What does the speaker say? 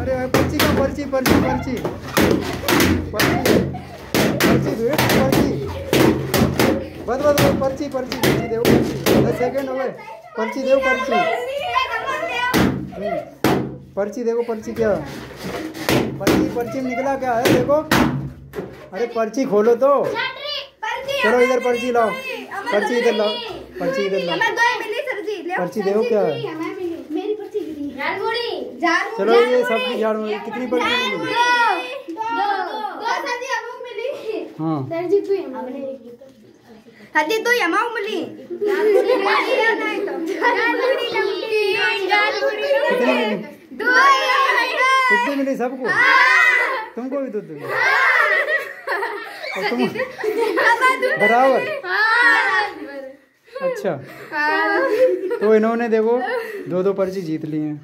अरे पर्ची का पर्ची पर्ची पर्ची। पर्ची पर्ची पर्ची। पर्ची पर्ची पर्ची देव पर्ची। पर्ची देव पर्ची। पर्ची देखो पर्ची क्या? पर्ची पर्ची निकला क्या है देखो। अरे पर्ची खोलो तो। चलो इधर पर्ची लाओ। पर्ची इधर लाओ। पर्ची इधर लाओ। पर्ची देखो क्या? है चलो ये सबकी झाड़ में कितनी पर्ची मिली? हाँ। दर्जी तू हमने हदी तो यमाऊ मिली। कितनी मिली। कितनी मिली? सबको? तुमको भी दूध दूँगी और तुम? बराबर। अच्छा। तो इन्होंने देखो दो दो पर्ची जीत ली हैं।